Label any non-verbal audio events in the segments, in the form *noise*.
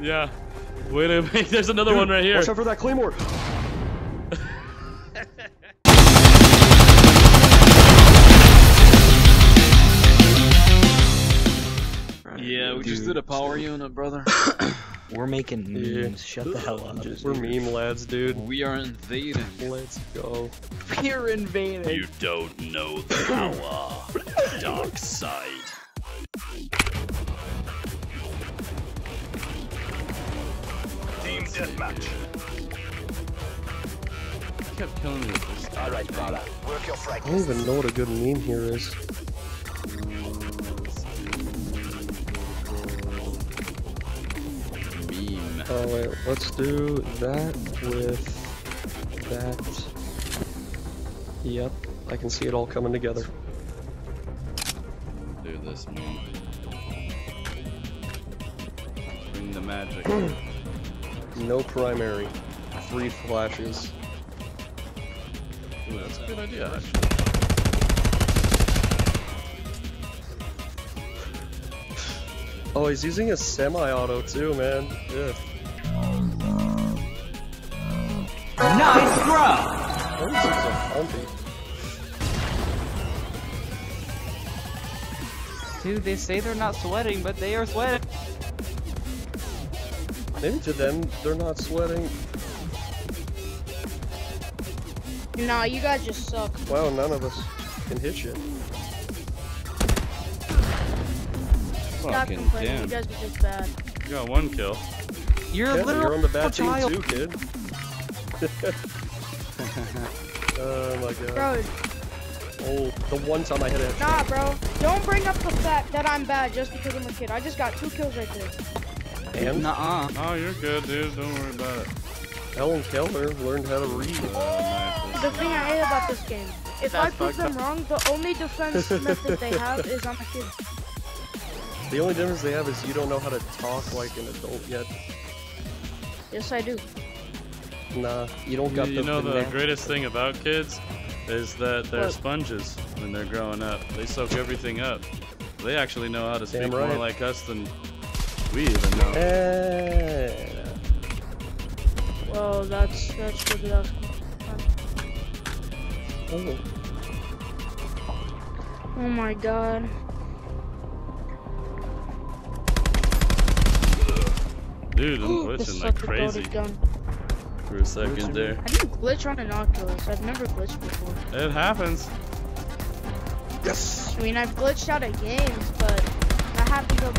Yeah. Wait a minute. *laughs* There's another one right here. Watch out for that claymore. Yeah, we just did a power unit, brother. *coughs* We're making Yeah. memes. Shut the hell up. We're meme lads, dude. We are invading. Let's go. We're invading. You don't know the power. *laughs* Dark side. Team deathmatch. kept killing me this. All right, brother. Work your I don't even know what a good meme here is. Meme. Oh wait, let's do that with that. Yep, I can see it all coming together. Do this meme. Bring the magic. *clears throat* No primary. Three flashes. Ooh, that's a good idea, actually. Oh, he's using a semi-auto too, man. Yeah. Nice throw. Oh, this is a pumpy. Dude, they say they're not sweating, but they are sweating. Maybe to them, they're not sweating. Nah, you guys just suck. Wow, none of us can hit shit. Stop Fucking complaining. damn. You guys are just bad. You got one kill. You're Yeah, a but literal you're on the bad team child. too, kid. *laughs* oh my god. Bro, Oh, the one time I hit it. nah, bro. Don't bring up the fact that I'm bad just because I'm a kid. I just got two kills right there. And Nuh-uh. Oh, you're good, dude. Don't worry about it. Helen Keller learned how to read. Oh, the thing I hate about this game, if I That's prove fucked them wrong, the only defense *laughs* method they have is I'm a kid. The only difference they have is you don't know how to talk like an adult yet. Yes, I do. Nah, you don't got You, the. you know the finesse. greatest thing about kids is that they're What? sponges when they're growing up. They soak everything up. They actually know how to speak Damn more like us than we even know. Well, that's that's good. That's Oh, Oh my god. Dude, I'm *gasps* glitching like crazy gun. for a second there. I didn't glitch on an Oculus. I've never glitched before. It happens. yes. I mean, I've glitched out of games, but that happens on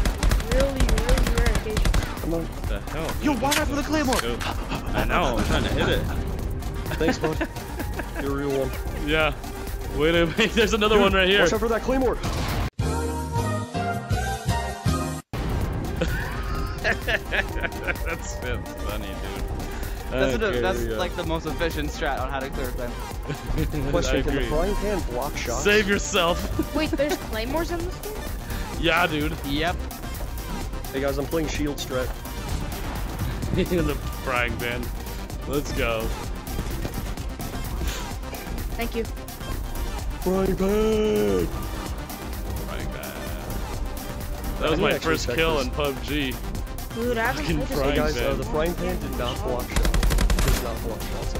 really, really rare occasions. Come on. What the hell? Yo, dude? watch out for the claymore. I know. I'm trying to hit it. *laughs* Thanks, bud. *laughs* You're a real one. Yeah. Wait a minute. *laughs* There's another one right here. Watch out for that claymore. that's been funny, dude. That's, Okay, the, that's like the most efficient strat on how to clear them. I Question: Can the agree. frying pan block shots? Save yourself. Wait, there's claymores in this game? yeah, dude. Yep. Hey guys, I'm playing shield strat. *laughs* In the frying pan. Let's go. Thank you. Frying pan. Frying pan. That was my first kill this. in PUBG. Dude, I haven't Fucking this frying Hey guys, uh, the frying pan did not block shots. Does not block shots.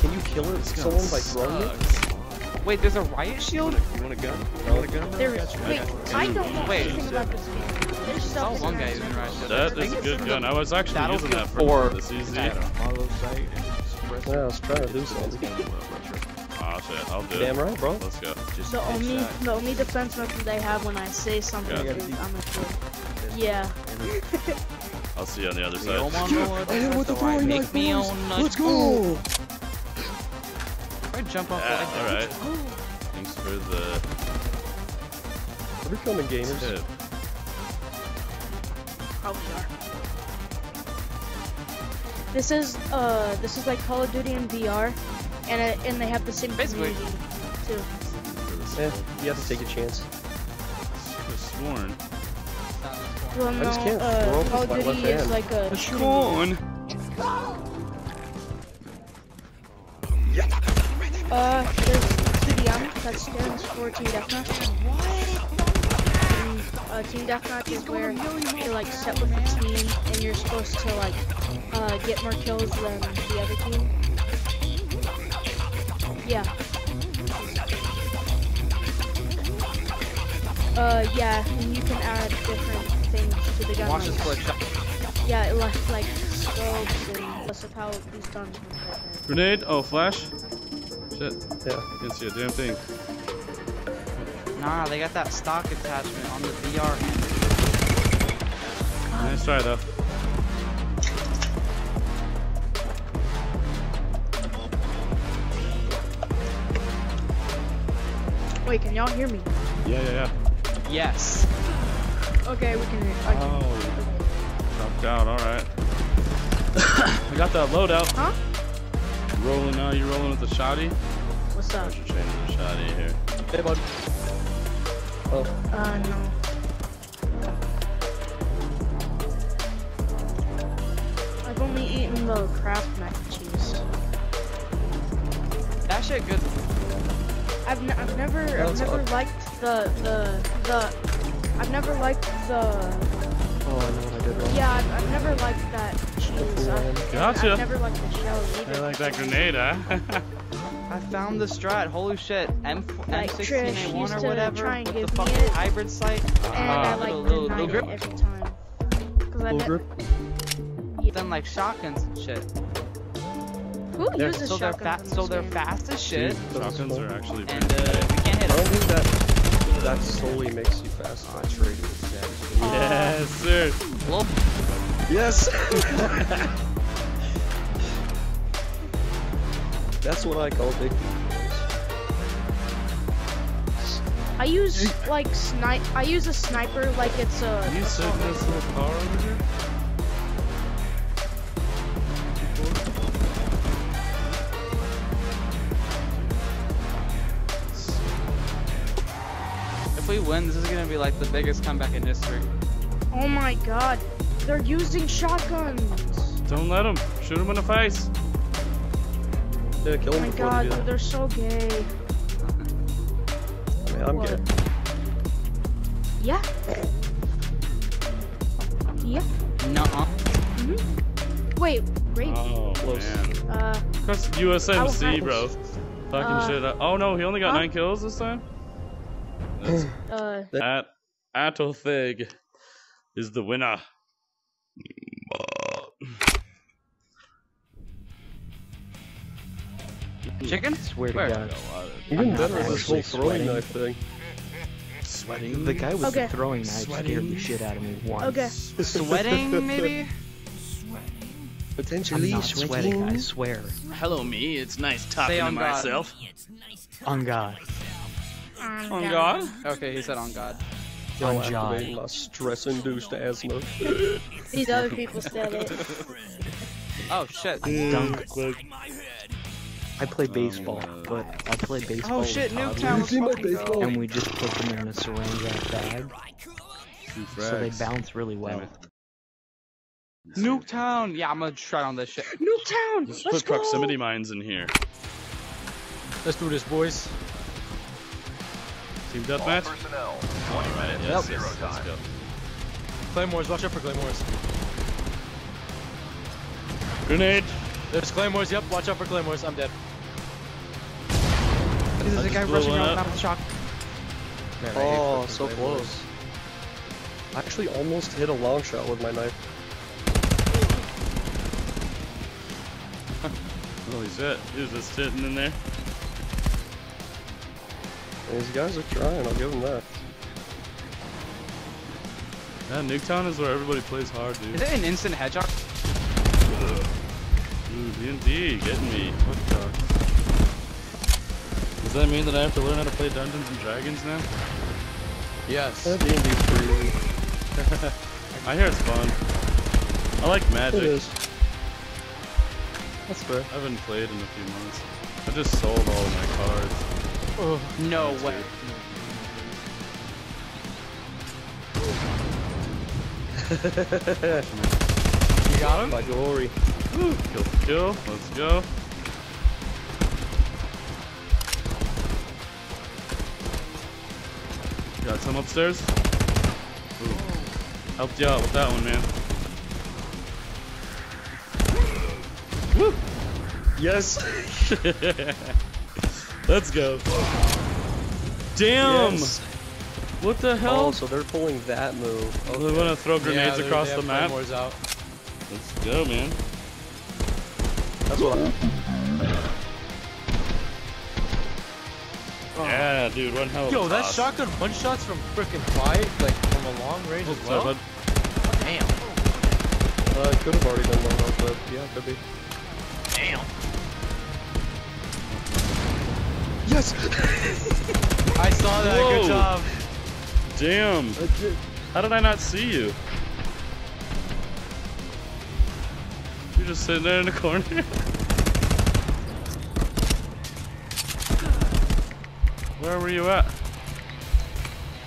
Can you kill it, someone by throwing it? Wait, there's a riot shield? You want a gun? You want a gun? There, wait, I don't know Wait. anything about this game. There's I saw stuff one guy there. using riot shield. That I is think a good gun. I was actually using that for this easy. Yeah, I was trying to do something. Oh shit, I'll do Damn it. right, bro. Let's go. The only, the only defense method they have when I say something Yeah. is I'm a kid. Yeah. *laughs* I'll see you on the other We side. don't want no I hit him with the throwing knife, boys. Let's go! I jump off Yeah, like that. alright. Thanks for the We're becoming gamers. tip. Probably are. This is uh, this is like Call of Duty in VR, and it, and they have the same Basically. community too. For the Eh, you have to take a chance. I sworn. Well, no, just can't uh, throw Call with of my Duty is hand. like a shooting on. Uh, there's TDM, that stands for Team Deathmatch. And, uh, Team Deathmatch is where you're like like set with the team, and you're supposed to like uh, get more kills than the other team. Yeah. Uh, yeah, and you can add different things to the gun. Watch this like- clip. Yeah, it like like scopes and plus of how these guns work. Grenade? Oh, flash? Shit. Yeah. Can't see a damn thing. Nah, they got that stock attachment on the VR hand. Nice try, though. Wait, can y'all hear me? Yeah, yeah, yeah. Yes. Okay, we can. I can Oh, dropped out. All right. *coughs* I got that loadout. Huh? Rolling now. You rolling with the shotty? What's up? I should change the shotty here. Hey, bud. Oh, Uh, no. I've only eaten the Kraft mac and cheese. That shit good. I've, n- I've never, I've never odd. liked the, the, the, I've never liked the, oh, I know what I did wrong. yeah, I've, I've never liked that cheese. I've, Gotcha. I've never liked the shell either. I like that grenade, huh? *laughs* I found the strat. Holy shit. M like, M16A1 or whatever. try and with give the me fucking it. hybrid sight. And I Ah. like Little- little- little it grip. every time. Cause I Full ne- grip? Then like shotguns and shit. Who Yeah, uses So they're shotguns in So this they're game? fast as shit. Shotguns are actually And pretty uh, good. we can't hit I don't think that that *laughs* solely makes you fast. I traded with that. Yes, sir. Well, Yes. *laughs* *laughs* That's what I call big. I use like snipe. I use a sniper like it's a. You sit in this little car over here? if we win, this is gonna be like the biggest comeback in history. Oh my god, they're using shotguns. Don't let them. Shoot them in the face. Yeah, kill Oh my god, they do they're so gay. I mean, I'm What? gay. Yeah. Yeah. Nuh-uh. Wait, great. Oh, Close. man. Uh, That's USMC, will- bro. Fucking Uh, shit. Oh, no, he only got huh? nine kills this time? *sighs* That's uh, At Atothig is the winner. Chicken? Swear to Where? God. Even not better with this actually whole throwing sweating. knife thing. Sweating. The guy with Okay. the throwing knife scared the shit out of me once. okay. Sweating, maybe? I'm Potentially not sweating, I swear. Hello, me. It's nice Say talking to on God. myself. On God. On God. Okay, he said on God. Y'all On Jai. activating my stress-induced asthma. These other people said it. Oh shit. Dunk. I play Oh, baseball, no. but I play oh, baseball Oh shit, with toddlers, Nuketown. You see my Let's fucking baseball? and we just put them in a saran wrap bag, so they bounce really well. it. Nuketown. Yeah, I'm gonna try on this shit. *laughs* Nuketown. Just Let's put go. proximity mines in here. Let's do this, boys. Team All deathmatch? personnel. 20 minutes. Yes, Zero yes, let's time. go. Claymores, watch out for claymores. Grenade! There's claymores, yep, watch out for claymores. I'm dead. There's a guy rushing around up. out of the shock. Man, Oh, so claymores. close. I actually almost hit a long shot with my knife. *laughs* Holy shit. Who's this sitting in there? These guys are trying, I'll give them that. Yeah, Nuketown is where everybody plays hard, dude. Is it an instant hedgehog? Ooh, D&D, getting me. What the? Does that mean that I have to learn how to play Dungeons and Dragons now? Yes. D&D's pretty easy. *laughs* I hear it's fun. I like Magic. is. That's fair. I haven't played in a few months. I just sold all of my cards. Oh, No That's way. *laughs* You got him? My glory. Woo, kill kill. Let's go. Got some upstairs. Ooh. Helped you out with that one, man. Woo! Yes. *laughs* Let's go. Damn! Yes. What the hell? Oh, so they're pulling that move. Oh, they want to throw grenades Yeah, across the map? Claymores out. Let's go, man. That's what I. Yeah, dude, one hell of Yo, that shotgun one shots from freaking five, like from a long range as well. up, bud? Damn. Uh, could have already been one of but yeah, could be. Damn. Yes. I saw that. Whoa. Good job. Damn. How did I not see you? You're just sitting there in the corner. *laughs* Where were you at?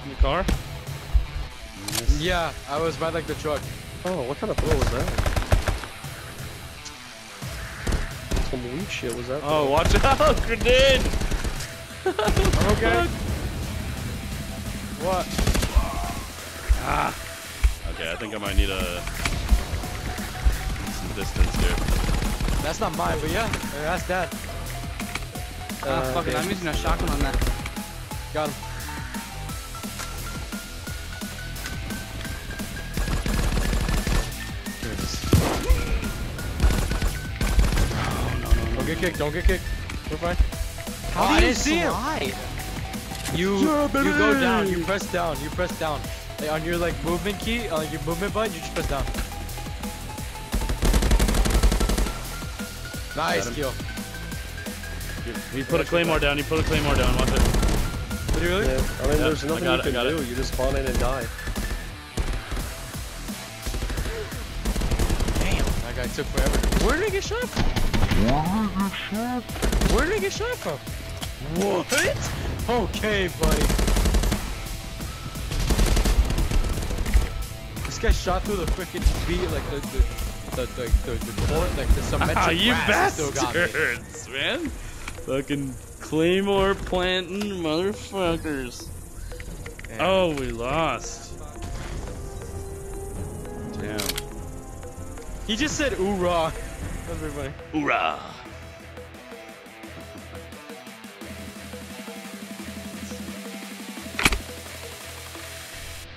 In the car? Yeah, I was by like the truck. Oh, what kind of throw was that? Some weak shit was that? Oh, watch out! *laughs* Grenade! I'm *laughs* okay. What? Ah. Okay, I think I might need a some distance here. That's not mine, but yeah, that's that. Ah, Uh, fuck it. I'm using a shotgun on that. Got him. Don't get kicked. Don't get kicked. We're fine. How Oh, do I you didn't see him. slide? You you go down. You press down. You press down. Like, on your like movement key, on your movement button, you just press down. Nice kill. You put a claymore down, you put a claymore down, watch it. Literally. Yeah, I mean, Yeah, there's nothing you it, can do. it. You just spawn in and die. Damn. That guy took forever. Where did he get shot from? Where did he get shot from? What? Okay, buddy. This guy shot through the freaking beat, like the the the the the, the, the, like the cemented Ah, you grass still got me. bastards, man! Fucking claymore planting motherfuckers. Oh, we lost. Damn. He just said oorah. That's very funny. Hoorah!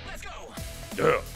Let's go! Yeah.